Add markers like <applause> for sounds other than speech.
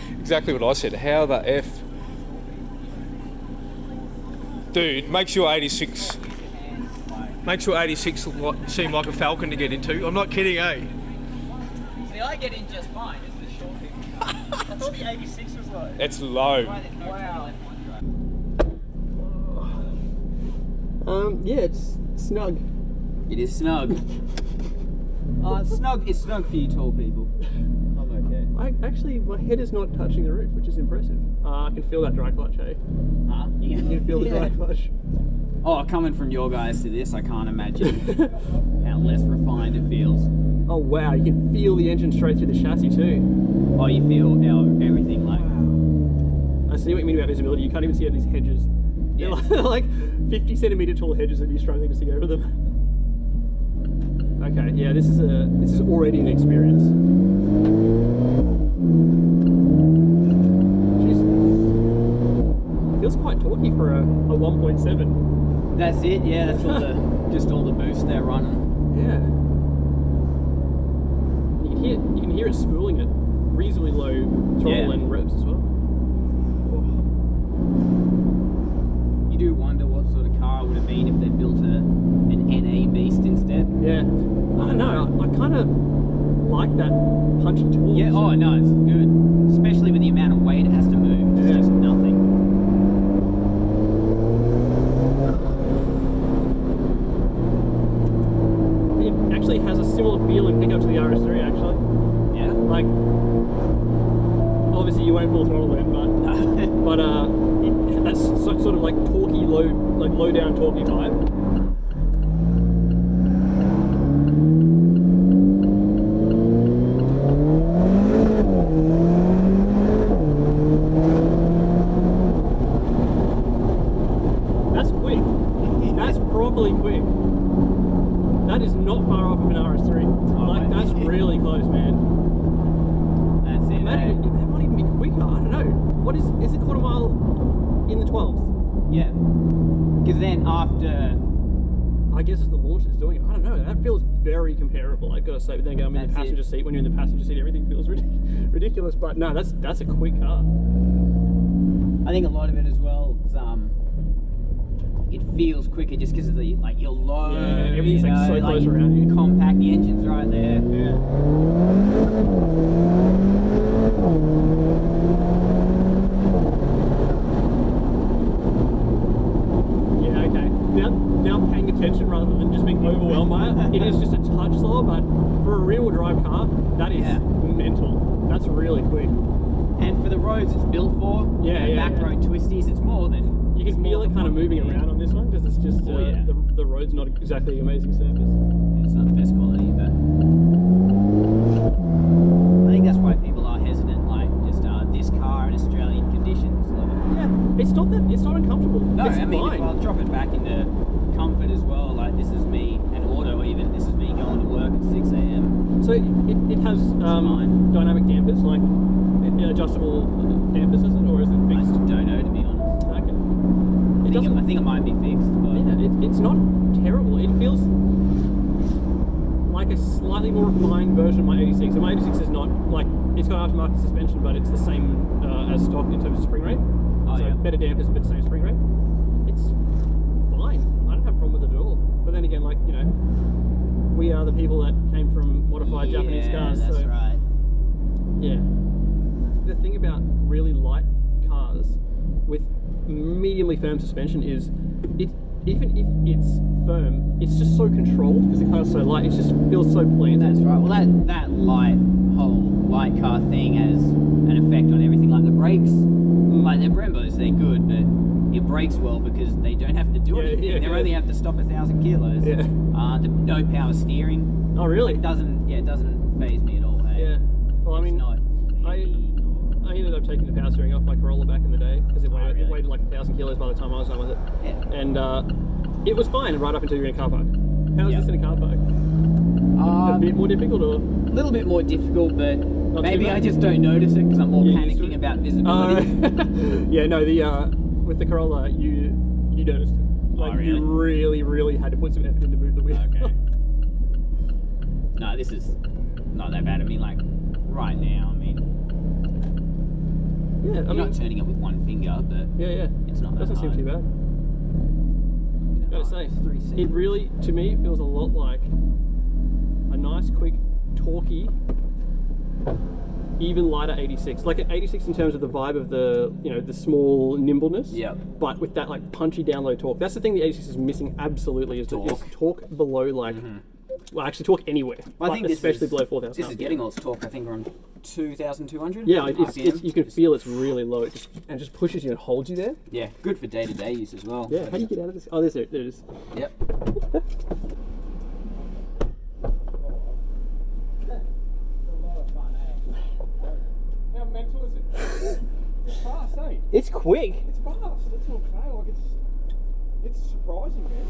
<laughs> exactly what I said. How the F? Dude, makes your 86. Makes your 86 lo- seem like a Falcon to get into. I'm not kidding, eh? See, I get in just fine. It's the short thing. I thought the 86 was low. It's low. Wow. Um, yeah, it's snug. It is snug. It's <laughs> snug. It's snug for you tall people. <laughs> I'm okay. I actually, my head is not touching the roof, which is impressive. Uh, I can feel that dry clutch, eh? Huh? You can feel the dry <laughs> clutch. Oh, coming from your guys to this, I can't imagine <laughs> how less refined it feels. Oh wow, you can feel the engine straight through the chassis too. Oh, you feel now everything like. I see what you mean about visibility. You can't even see out these hedges. They're Yeah. like, <laughs> like 50 centimeter tall hedges and you're struggling to see over them. Okay, yeah, this is a this is already an experience. Jeez. Quite torquey for a, a 1.7. That's it. Yeah, that's all the <laughs> just all the boost they're running. Yeah. You can hear you can hear it spooling at reasonably low throttle Yeah. and revs as well. You do wonder what sort of car it would have been if they built a an NA beast instead. Yeah. I don't know. I, I kind of like that punchy torque. Yeah. Oh no, it's good, especially with the amount of weight it has to move. It's Yeah. just nothing. It actually has a similar feel and pickup to the RS3 actually. Yeah. Like, obviously you won't full throttle then, but but uh, it, that's so, sort of like torquey low, like low down torquey vibe. That's quick. <laughs> That's properly quick. That is not far off of an RS3. like that's really close, man. That's it. Eh? even, might even be quicker. I don't know. What is is it quarter mile in the 12th? Yeah. Because then after, I guess it's the launch that's doing it. I don't know. That feels very comparable. I've got to say. But then again, I'm in the That's it. passenger seat. When you're in the passenger seat, everything feels ridic- <laughs> ridiculous. But no, that's that's a quick car. I think a lot of it as well is um, it feels quicker just because of the like you're low. Yeah, everything's, you like, so close you're around you. Compact. The engine's right there. Yeah, okay. Now, paying attention rather than just being overwhelmed by it. It is just a touch slower, but for a rear-wheel drive car, that is Yeah. mental. That's really quick. And for the roads it's built for, Yeah, yeah, back yeah. road twisties, it's more than You can feel it kind of moving around on this one because it's just uh, Oh, the, the road's not exactly amazing surface. It's not the best quality, but I think that's why people are hesitant. Like just uh, this car in Australian conditions. Like, Yeah, it's not that it's not uncomfortable. No, it's I mean, fine. if I'll drop it back into comfort as well. Like, this is me, an auto even, this is me going to work at 6 a.m. So it, it has um, dynamic dampers, like uh, adjustable dampers, is it, or is it I fixed? don't know to be honest. Okay. I It think, it. I think it might be fixed, but Yeah, it, it's not terrible. It feels like a slightly more refined version of my 86. And my 86 is not like it's got aftermarket suspension, but it's the same uh, as stock in terms of spring rate. Oh, so yeah. better dampers, but same spring rate. It's fine. I don't have a problem with it at all. But then again, like you know, we are the people that came from modified yeah, Japanese cars. That's so right. yeah. The thing about really light cars with mediumly firm suspension is it even if it's firm, it's just so controlled because the car's so light, it just feels so planted. That's right. Well, that that light whole light car thing has an effect on everything. Like the brakes, like they're Brembos, they're good, but it brakes well because they don't have to do Yeah, anything. yeah, they yeah. only have to stop a thousand kilos. Yeah. Uh, the, no power steering. Oh really? It doesn't. Yeah, it doesn't phase me at all. Hey? Yeah. Well, I mean, not I- I ended up taking the power steering off my Corolla back in the day because it Oh, weighed it weighed like a thousand kilos by the time I was done with it, yeah. and uh, it was fine right up until you're in a car park. How is this in a car park? a Uh, bit more difficult, or? a little bit more difficult, but too maybe. I just don't notice it because I'm more panicking about Uh, visibility. <laughs> yeah, no, the uh, with the Corolla, you you noticed. it. Like Oh, really? you really, really had to put some effort in to move the wheel. Okay. <laughs> no, this is not that bad. I mean, like right now, I mean, yeah, I'm mean, not turning it with one finger, but yeah, yeah. it's not that Doesn't seem too bad. Gotta say, it really, to me, feels a lot like a nice, quick, torquey, even lighter 86. Like an 86 in terms of the vibe of the, you know, the small nimbleness. Yep. But with that like punchy down low torque. That's the thing the 86 is missing absolutely is torque, is torque below like, mm-hmm. well, actually torque anywhere. I think especially is, below 4,000. This is getting all its torque. I think we're on 2,200. Yeah, it- it's, it's, you can feel it's really low. It just and it just pushes you and holds you there. Yeah, good for day to day use as well. Yeah. How do you get out of this? Oh, there's it. There it is. Yep. <laughs> was it? it's fast, eh? It's quick. It's fast. It's not I'm. Like it's, it's surprising, man.